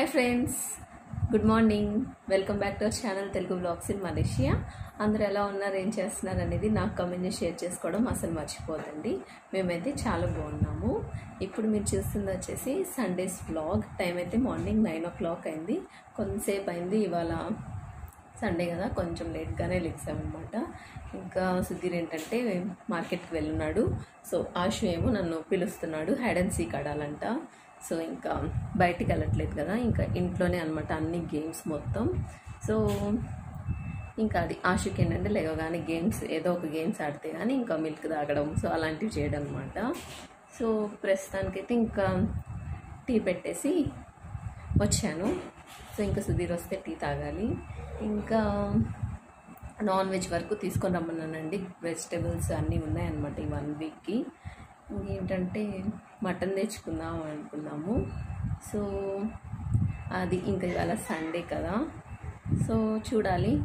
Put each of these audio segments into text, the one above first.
Hi friends good morning welcome back to our channel Telugu blogs in Malaysia అందరూ ఎలా ఉన్నారు? ఏం చేస్తున్నారు? అనేది నాకు కమెంట్ షేర్ చేసుకోవడం అసలు మర్చిపోదండి మేమైతే చాలా బాగున్నాము. ఇప్పుడు మీరు చూస్తుంది వచ్చేసి సండేస్ బ్లాగ్ టైం అయితే మార్నింగ్ నైన్ ఓ క్లాక్ అయింది. కొంతసేపు అయింది. ఇవాళ సండే కదా. కొంచెం లేట్గానే లేచామన్నమాట. ఇంకా సుధీర్ ఏంటంటే మార్కెట్కి వెళ్ళున్నాడు. సో ఆశు ఏమో నన్ను పిలుస్తున్నాడు. హైడ్ అండ్ సీక్ ఆడాలంట సో ఇంకా బయటికి వెళ్ళట్లేదు కదా ఇంకా ఇంట్లోనే అనమాట అన్ని గేమ్స్ మొత్తం. సో ఇంకా అది ఆశుక్ ఏంటంటే లేవగానే గేమ్స్ ఏదో ఒక గేమ్స్ ఆడితే కానీ ఇంకా మిల్క్ తాగడం సో అలాంటివి చేయడం అనమాట సో ప్రస్తుతానికైతే ఇంకా టీ పెట్టేసి వచ్చాను. సో ఇంకా సుధీర్ వస్తే టీ తాగాలి. ఇంకా నాన్ వెజ్ వరకు తీసుకొని రమ్మన్నానండి. వెజిటేబుల్స్ అన్నీ ఉన్నాయన్నమాట ఈ వన్ వీక్కి. ఏంటంటే మటన్ తెచ్చుకుందాం అనుకున్నాము. సో అది ఇంకా ఇవాళ సండే కదా. సో చూడాలి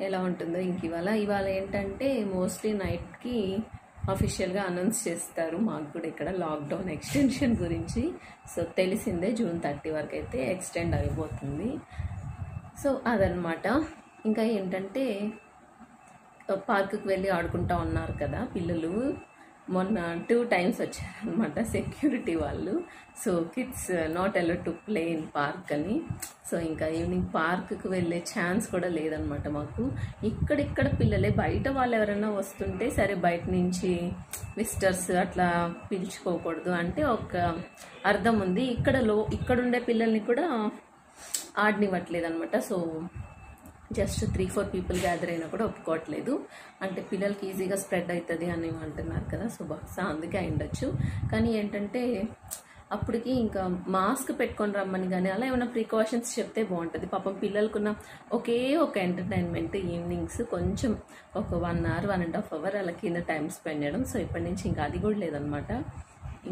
ఎలా ఉంటుందో ఇంక ఇవాళ. ఇవాళ ఏంటంటే మోస్ట్లీ నైట్కి అఫీషియల్గా అనౌన్స్ చేస్తారు మాకు కూడా ఇక్కడ లాక్డౌన్ ఎక్స్టెన్షన్ గురించి. సో తెలిసిందే జూన్ థర్టీ వరకు అయితే ఎక్స్టెండ్ అయిపోతుంది. సో అదనమాట ఇంకా ఏంటంటే పార్కుకి వెళ్ళి ఆడుకుంటా ఉన్నారు కదా పిల్లలు. మొన్న టూ టైమ్స్ వచ్చారనమాట సెక్యూరిటీ వాళ్ళు. So kids not allow to play in park అని. సో ఇంకా ఈవినింగ్ పార్క్కి వెళ్ళే ఛాన్స్ కూడా లేదనమాట మాకు. ఇక్కడిక్కడ పిల్లలే బయట వాళ్ళు ఎవరైనా వస్తుంటే సరే బయట నుంచి విజిటర్స్ అట్లా పిలుచుకోకూడదు అంటే ఒక అర్థం ఉంది. ఇక్కడ లో ఇక్కడ ఉండే పిల్లల్ని కూడా ఆడనివ్వట్లేదు అనమాట so just three four people gather అయినా కూడా ఒప్పుకోవట్లేదు. అంటే పిల్లలకి ఈజీగా స్ప్రెడ్ అవుతుంది అని అంటున్నారు కదా సో బహుశా అందుకే అయిండొచ్చు కానీ ఏంటంటే అప్పటికి ఇంకా మాస్క్ పెట్టుకొని రమ్మని కానీ అలా ఏమైనా ప్రికాషన్స్ చెప్తే బాగుంటుంది. పాపం పిల్లలకున్న ఒకే ఒక ఎంటర్టైన్మెంట్ ఈవినింగ్స్ కొంచెం ఒక one hour one and half hour అలా కింద టైం స్పెండ్ చేయడం. సో ఇప్పటి నుంచి ఇంకా అది కూడా లేదనమాట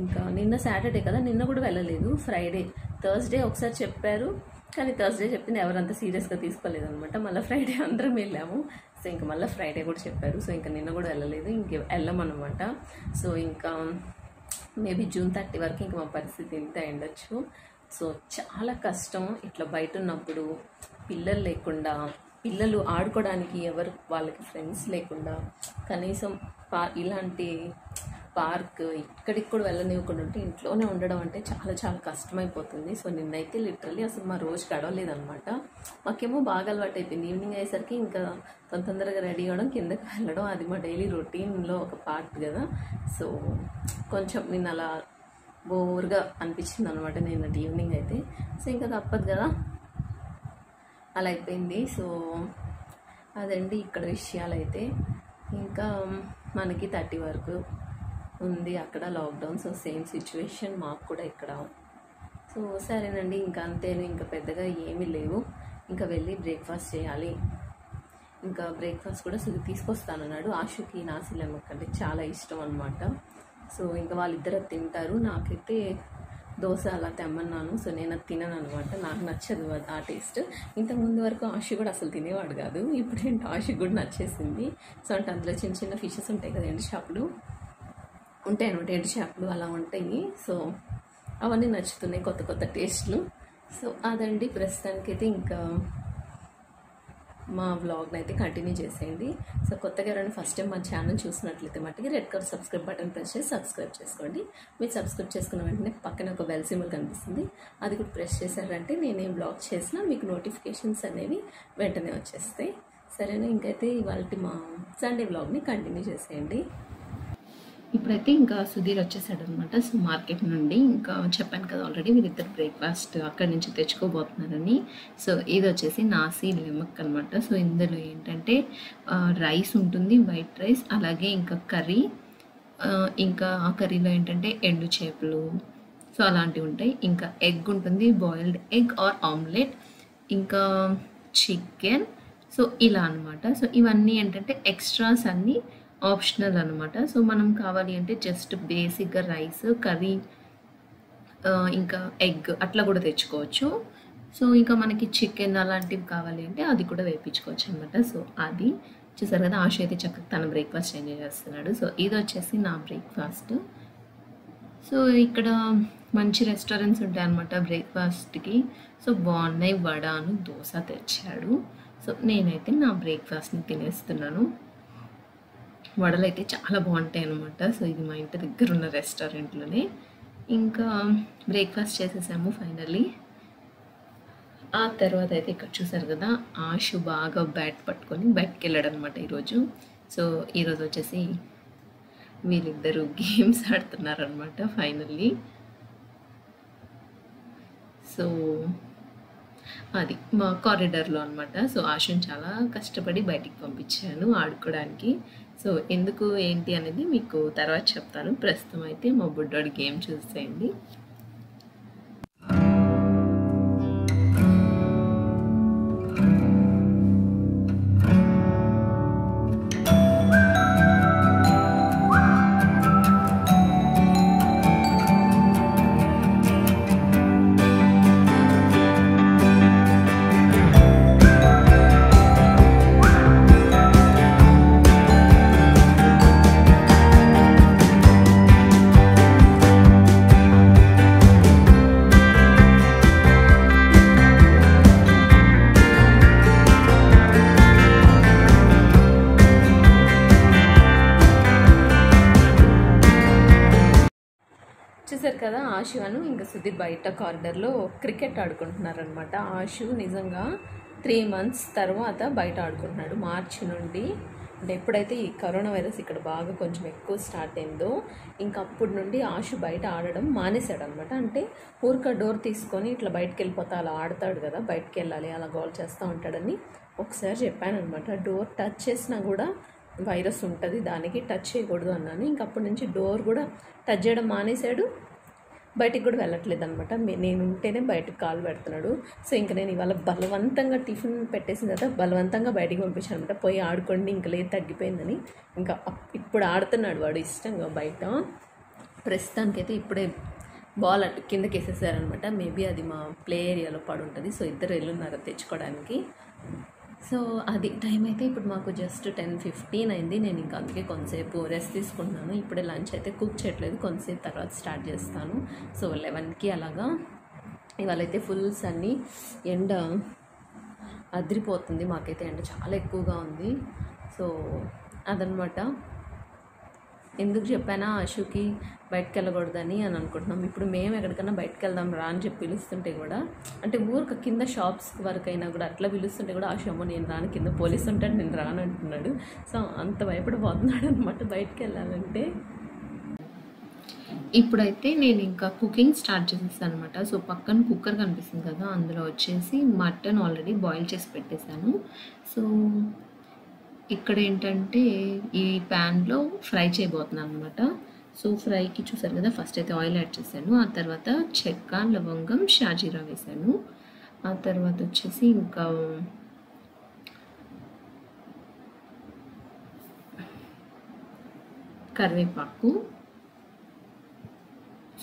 ఇంకా నిన్న సాటర్డే కదా నిన్న కూడా వెళ్ళలేదు ఫ్రైడే. థర్స్డే ఒకసారి చెప్పారు కానీ థర్స్డే చెప్పింది ఎవరంత సీరియస్గా తీసుకోలేదు అనమాట మళ్ళీ ఫ్రైడే అందరం వెళ్ళాము. సో ఇంకా మళ్ళీ ఫ్రైడే కూడా చెప్పారు. సో ఇంకా నిన్న కూడా వెళ్ళలేదు ఇంక వెళ్ళమన్నమాట సో ఇంకా మేబీ జూన్ థర్టీ వరకు ఇంకా మా పరిస్థితి ఇంత ఉండొచ్చు సో చాలా కష్టం ఇట్లా బయట ఉన్నప్పుడు పిల్లలు లేకుండా పిల్లలు ఆడుకోవడానికి ఎవరు వాళ్ళకి ఫ్రెండ్స్ లేకుండా కనీసం ఇలాంటి పార్క్ ఇక్కడికి కూడా వెళ్ళనివ్వకుండా ఉంటే ఇంట్లోనే ఉండడం అంటే చాలా చాలా కష్టమైపోతుంది. సో నిన్నైతే లిటరల్లీ అసలు మా రోజు గడవలేదనమాట మాకేమో బాగా అలవాటు అయిపోయింది ఈవినింగ్ అయ్యేసరికి ఇంకా తొందరగా రెడీ అవ్వడం కిందకి వెళ్ళడం అది మా డైలీ రొటీన్లో ఒక పార్ట్ కదా. సో కొంచెం నేను అలా బోర్గా అనిపించింది అనమాట నేను ఈవినింగ్ అయితే. సో ఇంకా తప్పదు కదా. అలా అయిపోయింది. సో అదండి ఇక్కడ విషయాలు అయితే ఇంకా మనకి థర్టీ వరకు ఉంది అక్కడ లాక్డౌన్ సో సేమ్ సిచ్యువేషన్ మాకు కూడా ఇక్కడ. సో సరేనండి ఇంకా అంతేను ఇంకా పెద్దగా ఏమీ లేవు. ఇంకా వెళ్ళి బ్రేక్ఫాస్ట్ చేయాలి. ఇంకా బ్రేక్ఫాస్ట్ కూడా సుది తీసుకొస్తానన్నాడు. ఆశుకి నాసిలెమ్మక్ అంటే చాలా ఇష్టం అనమాట సో ఇంకా వాళ్ళిద్దరు తింటారు. నాకైతే దోశ అలా తెమ్మన్నాను. సో నేను అది తినను అనమాట నాకు నచ్చదు ఆ టేస్ట్ ఇంతకు ముందు వరకు ఆశ కూడా అసలు తినేవాడు కాదు. ఇప్పుడు ఏంటో ఆశ కూడా నచ్చేసింది. సో అంటే అందులో చిన్న చిన్న ఫిషెస్ ఉంటాయి కదండి షాపులు. ఉంటాయి అనమాట చేపలు అలా ఉంటాయి. సో అవన్నీ నచ్చుతున్నాయి కొత్త కొత్త టేస్ట్లు. సో అదండి. ప్రస్తుతానికైతే ఇంకా మా వ్లాగ్ని అయితే కంటిన్యూ చేసేయండి. సో కొత్తగా ఎవరైనా ఫస్ట్ టైం మా ఛానల్ చూసినట్లయితే మట్టుకి red colour subscribe button press చేసి సబ్స్క్రైబ్ చేసుకోండి. మీరు సబ్స్క్రైబ్ చేసుకున్న వెంటనే పక్కన ఒక బెల్ సింబల్ కనిపిస్తుంది. అది కూడా ప్రెస్ చేశారంటే నేనేం బ్లాగ్ చేసినా మీకు నోటిఫికేషన్స్ అనేవి వెంటనే వచ్చేస్తాయి. సరేనా? ఇంకైతే ఇవాళ మా సండే వ్లాగ్ని కంటిన్యూ చేసేయండి. ఇప్పుడైతే ఇంకా సుధీర్ వచ్చేసాడు అనమాట సో మార్కెట్ నుండి ఇంకా చెప్పాను కదా ఆల్రెడీ వీరిద్దరు బ్రేక్ఫాస్ట్ అక్కడి నుంచి తెచ్చుకోబోతున్నారని. సో ఇది వచ్చేసి నాసి లెమక్ అనమాట సో ఇందులో ఏంటంటే రైస్ ఉంటుంది వైట్ రైస్ అలాగే ఇంకా కర్రీ. ఇంకా ఆ కర్రీలో ఏంటంటే ఎండు చేపలు. సో అలాంటివి ఉంటాయి. ఇంకా ఎగ్ ఉంటుంది బాయిల్డ్ ఎగ్ ఆర్ ఆమ్లెట్. ఇంకా చికెన్. సో ఇలా అనమాట సో ఇవన్నీ ఏంటంటే ఎక్స్ట్రాస్ అన్నీ ఆప్షనల్ అనమాట సో మనం కావాలి అంటే జస్ట్ బేసిక్గా రైస్ కర్రీ ఇంకా ఎగ్ అట్లా కూడా తెచ్చుకోవచ్చు. సో ఇంకా మనకి చికెన్ అలాంటివి కావాలి అంటే అది కూడా వేయించుకోవచ్చు అనమాట సో అది చూసారు కదా ఆశ అయితే చక్కగా తన బ్రేక్ఫాస్ట్ ఎంజాయ్ చేస్తున్నాడు. సో ఇది వచ్చేసి నా బ్రేక్ఫాస్ట్. సో ఇక్కడ మంచి రెస్టారెంట్స్ ఉంటాయి అనమాట బ్రేక్ఫాస్ట్కి. సో బాగున్నాయి వడాను దోశ తెచ్చాడు. సో నేనైతే నా బ్రేక్ఫాస్ట్ని తినేస్తున్నాను. వడలు అయితే చాలా బాగుంటాయి అనమాట సో ఇది మా ఇంటి దగ్గర ఉన్న రెస్టారెంట్లోనే. ఇంకా బ్రేక్ఫాస్ట్ చేసేసాము ఫైనల్లీ. ఆ తర్వాత అయితే ఇక్కడ చూసారు కదా ఆశు బాగా బ్యాట్ పట్టుకొని బయటకు వెళ్ళాడు అనమాట ఈరోజు. సో ఈరోజు వచ్చేసి వీళ్ళిద్దరూ గేమ్స్ ఆడుతున్నారనమాట ఫైనల్లీ. సో అది మా కారిడార్లో అనమాట సో ఆశను చాలా కష్టపడి బయటికి పంపించాను ఆడుకోవడానికి. సో ఎందుకు ఏంటి అనేది మీకు తర్వాత చెప్తాను. ప్రస్తుతం అయితే మా బుడ్డోడి గేమ్ చూసేయండి. చూశారు కదా ఆశు అను ఇంకా సుధీర్ బయట కార్డర్లో క్రికెట్ ఆడుకుంటున్నారనమాట ఆశు నిజంగా త్రీ మంత్స్ తర్వాత బయట ఆడుకుంటున్నాడు. మార్చి నుండి అంటే ఎప్పుడైతే ఈ కరోనా వైరస్ ఇక్కడ బాగా కొంచెం ఎక్కువ స్టార్ట్ అయిందో ఇంకా అప్పటి నుండి ఆశు బయట ఆడడం మానేశాడు అనమాట అంటే ఊరిక డోర్ తీసుకొని ఇట్లా బయటకు వెళ్ళిపోతా అలా ఆడతాడు కదా బయటకు వెళ్ళాలి అలా గోల్ చేస్తూ ఉంటాడని ఒకసారి చెప్పాను అనమాట డోర్ టచ్ చేసినా కూడా వైరస్ ఉంటుంది దానికి టచ్ చేయకూడదు అన్నాను. ఇంక అప్పటి నుంచి డోర్ కూడా టచ్ చేయడం మానేశాడు. బయటికి కూడా వెళ్ళట్లేదు అనమాట నేను ఉంటేనే బయటకు కాలు పెడుతున్నాడు. సో ఇంకా నేను ఇవాళ బలవంతంగా టిఫిన్ పెట్టేసిన తర్వాత బలవంతంగా బయటికి పంపించాను అనమాట పోయి ఆడుకోండి ఇంకా లేదు తగ్గిపోయిందని. ఇంకా ఇప్పుడు ఆడుతున్నాడు వాడు ఇష్టంగా బయట. ప్రస్తుతానికైతే ఇప్పుడే బాల్ అటు కిందకి వేసేసారనమాట మేబీ అది మా ప్లే ఏరియాలో పడి ఉంటుంది సో ఇద్దరు వెళ్ళున్నారు తెచ్చుకోవడానికి. సో అది టైం అయితే ఇప్పుడు మాకు జస్ట్ టెన్ ఫిఫ్టీన్ అయింది. నేను ఇంకా అందుకే కొంతసేపు రెస్ట్ తీసుకుంటున్నాను ఇప్పుడే లంచ్ అయితే కుక్ చేయట్లేదు. కొంతసేపు తర్వాత స్టార్ట్ చేస్తాను. సో లెవెన్కి అలాగా ఇవాళ అయితే ఫుల్ సన్నీ ఎండ అదిరిపోతుంది. మాకైతే ఎండ చాలా ఎక్కువగా ఉంది. సో అదనమాట. ఎందుకు చెప్పానా ఆశుకి బయటకు వెళ్ళకూడదని అని అనుకుంటున్నాం. ఇప్పుడు మేము ఎక్కడికైనా బయటకు వెళ్దాం రా అని చెప్పి పిలుస్తుంటే కూడా అంటే ఊరికి కింద షాప్స్ వరకు అయినా కూడా అట్లా పిలుస్తుంటే కూడా ఆ అమ్మ నేను రాను కింద పోలీసు ఉంటాడు నేను రాను అంటున్నాడు. సో అంత భయపడిపోతున్నాడు అనమాట బయటకు వెళ్ళాలంటే. ఇప్పుడైతే నేను ఇంకా కుకింగ్ స్టార్ట్ చేసేసాను అనమాట సో పక్కన కుక్కర్ కనిపిస్తుంది కదా అందులో వచ్చేసి మటన్ ఆల్రెడీ బాయిల్ చేసి పెట్టేశాను. సో ఇక్కడ ఏంటంటే ఈ ప్యాన్లో ఫ్రై చేయబోతున్నాను అనమాట సో ఫ్రైకి చూసారు కదా ఫస్ట్ అయితే ఆయిల్ యాడ్ చేశాను. ఆ తర్వాత చెక్క లవంగం షాజీరా వేశాను. ఆ తర్వాత వచ్చేసి ఇంకా కరివేపాకు.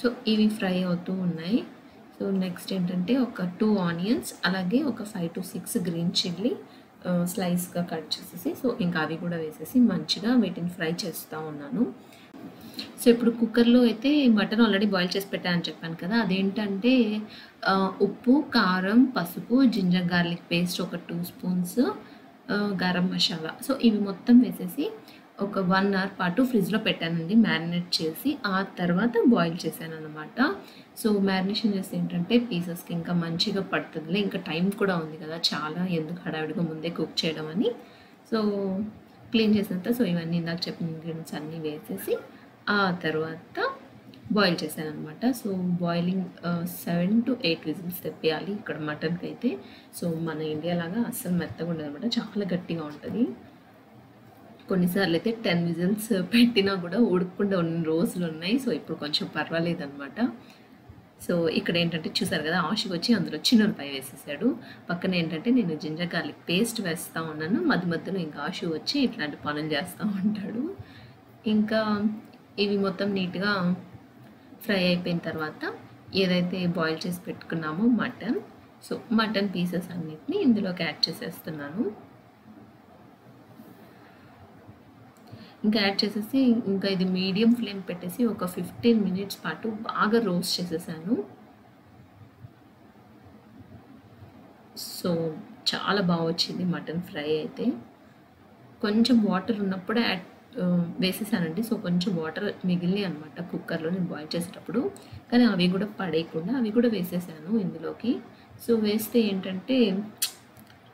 సో ఇవి ఫ్రై అవుతూ ఉన్నాయి. సో నెక్స్ట్ ఏంటంటే ఒక టూ ఆనియన్స్ అలాగే ఒక five to six green chilli స్లైస్గా cut చేసేసి సో ఇంకా అవి కూడా వేసేసి మంచిగా వీటిని ఫ్రై చేస్తూ ఉన్నాను. సో ఇప్పుడు కుక్కర్లో అయితే మటన్ ఆల్రెడీ బాయిల్ చేసి పెట్టానని చెప్పాను కదా అదేంటంటే ఉప్పు కారం పసుపు జింజర్ గార్లిక్ పేస్ట్ ఒక two spoons garam masala. So ఇవి మొత్తం వేసేసి ఒక వన్ అవర్ పాటు ఫ్రిడ్జ్లో పెట్టానండి. మ్యారినేట్ చేసి ఆ తర్వాత బాయిల్ చేశాను అనమాట సో మ్యారినేషన్ చేస్తే ఏంటంటే పీసెస్కి ఇంకా మంచిగా పడుతుందిలే. ఇంకా టైం కూడా ఉంది కదా చాలా ఎందుకు హడావిడిగా ముందే కుక్ చేయడం అని. సో క్లీన్ చేసినంత సో ఇవన్నీ ఇందాక చెప్పిన ఇంగ్రీడియంట్స్ అన్నీ వేసేసి ఆ తర్వాత బాయిల్ చేశాను అనమాట so boiling seven to eight whistles తెప్పేయాలి ఇక్కడ మటన్కి అయితే సో మన ఇండియా లాగా అస్సలు మెత్తగా ఉండదు అనమాట చాలా గట్టిగా ఉంటుంది. కొన్నిసార్లు అయితే టెన్ విజిల్స్ పెట్టినా కూడా ఉడకకుండా ఉన్న రోజులు ఉన్నాయి. సో ఇప్పుడు కొంచెం పర్వాలేదు అనమాట సో ఇక్కడ ఏంటంటే చూసారు కదా ఆశకు వచ్చి అందులో చిన్నులపై వేసేసాడు. పక్కన ఏంటంటే నేను జింజర్ గార్లిక్ పేస్ట్ వేస్తూ ఉన్నాను. మధ్య మధ్యలో ఇంకా ఆశు వచ్చి ఇట్లాంటి పనులు చేస్తూ ఉంటాడు. ఇంకా ఇవి మొత్తం నీట్గా ఫ్రై అయిపోయిన తర్వాత ఏదైతే బాయిల్ చేసి పెట్టుకున్నామో మటన్. సో మటన్ పీసెస్ అన్నిటిని ఇందులోకి యాడ్ చేసేస్తున్నాను. ఇంకా యాడ్ చేసేసి ఇంకా ఇది మీడియం ఫ్లేమ్ పెట్టేసి ఒక ఫిఫ్టీన్ మినిట్స్ పాటు బాగా రోస్ట్ చేసేసాను. సో చాలా బాగా వచ్చింది మటన్ ఫ్రై అయితే. కొంచెం వాటర్ ఉన్నప్పుడు యాడ్ వేసేసానండి. సో కొంచెం వాటర్ మిగిలినాయి అనమాట కుక్కర్లో నేను బాయిల్ చేసేటప్పుడు. కానీ అవి కూడా పడేయకుండా అవి కూడా వేసేసాను ఇందులోకి. సో వేస్తే ఏంటంటే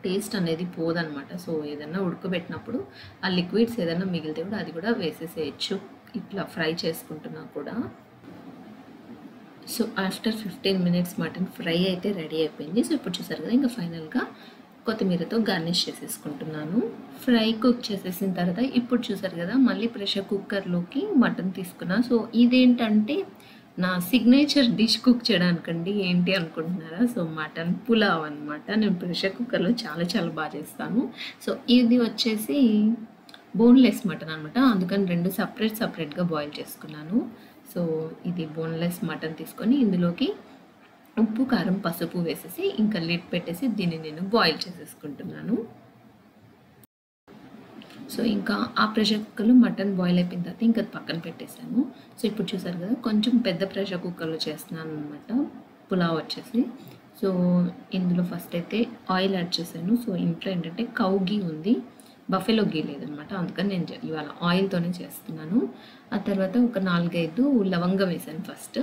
టేస్ట్ అనేది పోదనమాట సో ఏదైనా ఉడకబెట్టినప్పుడు ఆ లిక్విడ్స్ ఏదైనా మిగిలితే కూడా అది కూడా వేసేసేయచ్చు. ఇట్లా ఫ్రై చేసుకుంటున్నా కూడా. So after fifteen minutes mutton fry అయితే రెడీ అయిపోయింది. సో ఇప్పుడు చూసారు కదా ఇంకా ఫైనల్గా కొత్తిమీరతో గార్నిష్ చేసేసుకుంటున్నాను. ఫ్రై కుక్ చేసేసిన తర్వాత ఇప్పుడు చూసారు కదా మళ్ళీ ప్రెషర్ కుక్కర్లోకి మటన్ తీసుకున్నా. సో ఇదేంటంటే నా సిగ్నేచర్ డిష్ కుక్ చేయడానికండి ఏంటి అనుకుంటున్నారా? సో మటన్ పులావ్ అనమాట నేను ప్రెషర్ కుక్కర్లో చాలా చాలా బాగా చేస్తాను. సో ఇది వచ్చేసి బోన్లెస్ మటన్ అనమాట అందుకని రెండు సపరేట్ సపరేట్గా బాయిల్ చేసుకున్నాను. సో ఇది బోన్లెస్ మటన్ తీసుకొని ఇందులోకి ఉప్పు కారం పసుపు వేసేసి ఇంకా లిడ్ పెట్టేసి దీన్ని నేను బాయిల్ చేసేసుకుంటున్నాను. సో ఇంకా ఆ ప్రెషర్ కుక్కర్లో మటన్ బాయిల్ అయిపోయిన తర్వాత ఇంకా అది పక్కన పెట్టేశాను. సో ఇప్పుడు చూసారు కదా కొంచెం పెద్ద ప్రెషర్ కుక్కర్లో చేస్తున్నాను అనమాట పులావ్ వచ్చేసి. సో ఇందులో ఫస్ట్ అయితే ఆయిల్ యాడ్ చేశాను. సో ఇంట్లో ఏంటంటే కౌ గీ ఉంది. బఫెలో గీ లేదనమాట అందుకని నేను ఇవాళ ఆయిల్తోనే చేస్తున్నాను. ఆ తర్వాత ఒక నాలుగైదు లవంగం వేసాను ఫస్ట్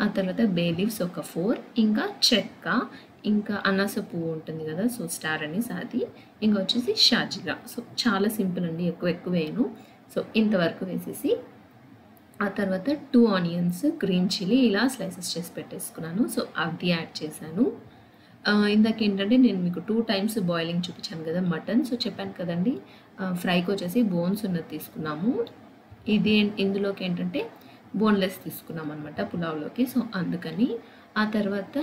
ఆ తర్వాత బే లీవ్స్ ఒక ఫోర్ ఇంకా చెక్క. ఇంకా అనాస పువ్వు ఉంటుంది కదా సో స్టార్ అనేసి అది. ఇంకా వచ్చేసి షాజిరా సో చాలా సింపుల్ అండి ఎక్కువ ఎక్కువ వేయను. సో ఇంతవరకు వేసేసి ఆ తర్వాత టూ ఆనియన్స్ గ్రీన్ చిల్లీ ఇలా స్లైసెస్ చేసి పెట్టేసుకున్నాను. సో అది యాడ్ చేశాను. ఇందాక ఏంటంటే నేను మీకు టూ టైమ్స్ బాయిలింగ్ చూపించాను కదా మటన్. సో చెప్పాను కదండి ఫ్రైకి వచ్చేసి బోన్స్ ఉన్నది తీసుకున్నాము. ఇది ఇందులోకి ఏంటంటే బోన్లెస్ తీసుకున్నాం అనమాట పులావ్లోకి. సో అందుకని ఆ తర్వాత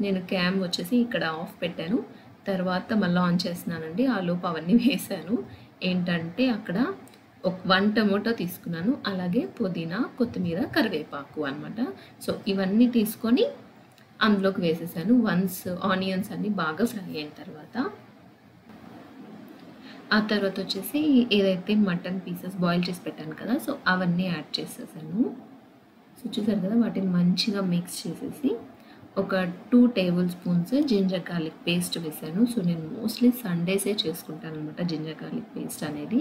నేను క్యామ్ వచ్చేసి ఇక్కడ ఆఫ్ పెట్టాను. తర్వాత మళ్ళీ ఆన్ చేస్తున్నానండి. ఆ లోపు అవన్నీ వేసాను ఏంటంటే అక్కడ ఒక వన్ టమోటో తీసుకున్నాను. అలాగే పుదీనా కొత్తిమీర కరివేపాకు అనమాట సో ఇవన్నీ తీసుకొని అందులోకి వేసేసాను. వన్స్ ఆనియన్స్ అన్నీ బాగా ఫ్రై అయిన తర్వాత. ఆ తర్వాత వచ్చేసి ఏదైతే మటన్ పీసెస్ బాయిల్ చేసి పెట్టాను కదా సో అవన్నీ యాడ్ చేసేసాను. సో చూసారు కదా వాటిని మంచిగా మిక్స్ చేసేసి ఒక two tablespoons ginger garlic paste వేసాను సో నేను మోస్ట్లీ సండేసే చేసుకుంటాను అనమాట జింజర్ గార్లిక్ పేస్ట్ అనేది.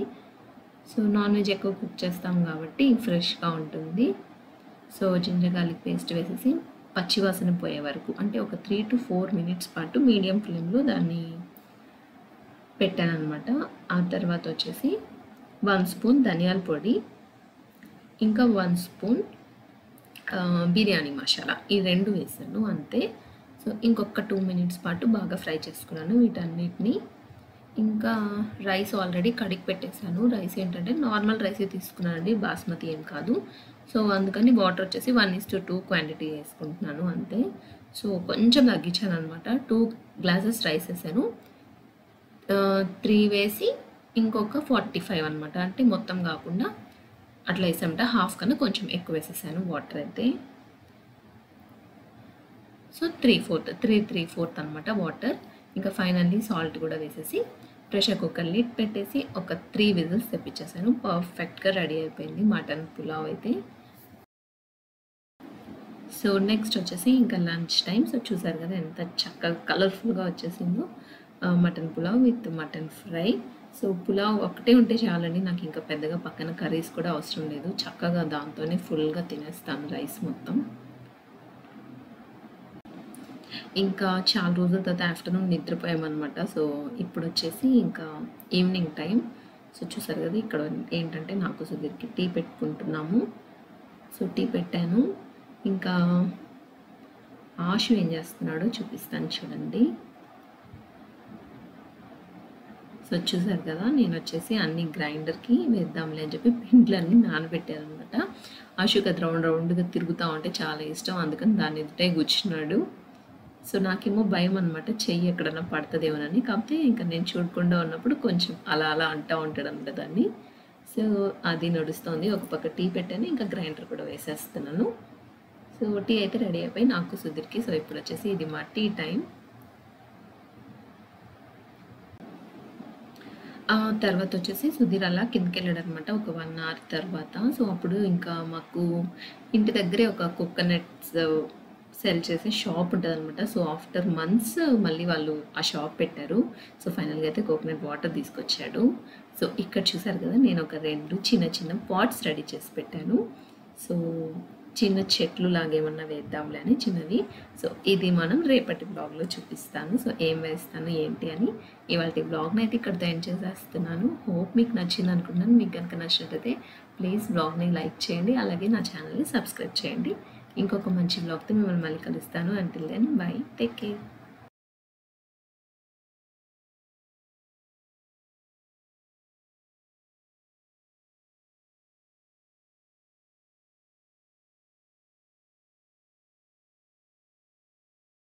సో నాన్ వెజ్ ఎక్కువ కుక్ చేస్తాం కాబట్టి ఫ్రెష్గా ఉంటుంది. సో జింజర్ గార్లిక్ పేస్ట్ వేసేసి పచ్చివాసన పోయే వరకు అంటే ఒక త్రీ టు ఫోర్ మినిట్స్ పాటు మీడియం ఫ్లేమ్లో దాన్ని పెట్టాను అనమాట ఆ తర్వాత వచ్చేసి వన్ స్పూన్ ధనియాల పొడి ఇంకా వన్ స్పూన్ బిర్యానీ మసాలా. ఈ రెండు వేసాను అంతే. సో ఇంకొక టూ మినిట్స్ పాటు బాగా ఫ్రై చేసుకున్నాను వీటన్నిటిని. ఇంకా రైస్ ఆల్రెడీ కడిగి పెట్టేశాను. రైస్ ఏంటంటే నార్మల్ రైస్ తీసుకున్నానండి బాస్మతి ఏం కాదు. సో అందుకని వాటర్ వచ్చేసి one is to two quantity వేసుకుంటున్నాను అంతే. సో కొంచెం తగ్గించాను అనమాట టూ గ్లాసెస్ రైస్ వేసాను. త్రీ వేసి ఇంకొక ఫార్టీ ఫైవ్ అనమాట అంటే మొత్తం కాకుండా అట్లా వేసామంట హాఫ్ కన్నా కొంచెం ఎక్కువ వేసేసాను వాటర్ అయితే. So three fourth three three fourth అనమాట వాటర్ ఇంకా ఫైనల్లీ సాల్ట్ కూడా వేసేసి ప్రెషర్ కుక్కర్ లిడ్ పెట్టేసి ఒక త్రీ విజిల్స్ తెప్పించేసాను. పర్ఫెక్ట్గా రెడీ అయిపోయింది మటన్ పులావ్ అయితే. సో నెక్స్ట్ వచ్చేసి ఇంకా లంచ్ టైం సో చూసారు కదా ఎంత చక్కగా కలర్ఫుల్గా వచ్చేసిందో mutton pulao with mutton fry so pulao ఒకటే ఉంటే చాలండి. నాకు ఇంకా పెద్దగా పక్కన కర్రీస్ కూడా అవసరం లేదు. చక్కగా దాంతోనే ఫుల్గా తినేస్తాను రైస్ మొత్తం. ఇంకా చాలా రోజుల తర్వాత ఆఫ్టర్నూన్ నిద్రపోయామన్నమాట. సో ఇప్పుడు వచ్చేసి ఇంకా ఈవినింగ్ టైం సో చూసారు కదా ఇక్కడ ఏంటంటే నాకు సుధీర్కి టీ పెట్టుకుంటున్నాము. సో టీ పెట్టాను. ఇంకా ఆశు ఏం చేస్తున్నాడో చూపిస్తాను చూడండి. సో చూసారు కదా నేను వచ్చేసి అన్ని గ్రైండర్కి వేద్దాంలే అని చెప్పి పిండ్లన్నీ నానబెట్టాను అనమాట అశోక్ అది రౌండ్ రౌండ్గా తిరుగుతూ ఉంటే చాలా ఇష్టం అందుకని దాన్ని ఎదుటే కూర్చున్నాడు సో నాకేమో భయం అనమాట చెయ్యి ఎక్కడన్నా పడుతుందేమోనని. కాకపోతే ఇంకా నేను చూడకుండా ఉన్నప్పుడు కొంచెం అలా అలా అంటూ ఉంటాడు అనమాట దాన్ని. సో అది నడుస్తుంది. ఒక పక్క టీ పెట్టాను ఇంకా గ్రైండర్ కూడా వేసేస్తున్నాను. సో టీ అయితే రెడీ అయిపోయి నాకు సుధీర్కి సో ఇప్పుడు వచ్చేసి ఇది మా టీ టైం తర్వాత వచ్చేసి సుధీర్ అలా కిందకి వెళ్ళాడు అనమాట ఒక వన్ అవర్ తర్వాత. సో అప్పుడు ఇంకా మాకు ఇంటి దగ్గరే ఒక కోకోనట్స్ సెల్ చేసే షాప్ ఉంటుంది అనమాట సో ఆఫ్టర్ మంత్స్ మళ్ళీ వాళ్ళు ఆ షాప్ పెట్టారు. సో ఫైనల్గా అయితే కోకోనట్ వాటర్ తీసుకొచ్చాడు. సో ఇక్కడ చూసారు కదా నేను ఒక రెండు చిన్న చిన్న పాట్స్ రెడీ చేసి పెట్టాను. సో చిన్న చెట్లు లాగేమన్నా వేద్దాంలే అని చిన్నవి. సో ఇది మనం రేపటి బ్లాగ్లో చూపిస్తాను. సో ఏం వేస్తాను ఏంటి అని ఇవాళ బ్లాగ్ని అయితే ఇక్కడ ఎండ్ చేసేస్తున్నాను. హోప్ మీకు నచ్చింది అనుకుంటున్నాను. మీకు కనుక నచ్చినట్టయితే ప్లీజ్ బ్లాగ్ని లైక్ చేయండి. అలాగే నా ఛానల్ని సబ్స్క్రైబ్ చేయండి. ఇంకొక మంచి బ్లాగ్తో మిమ్మల్ని మళ్ళీ కలుస్తాను. Until then bye take care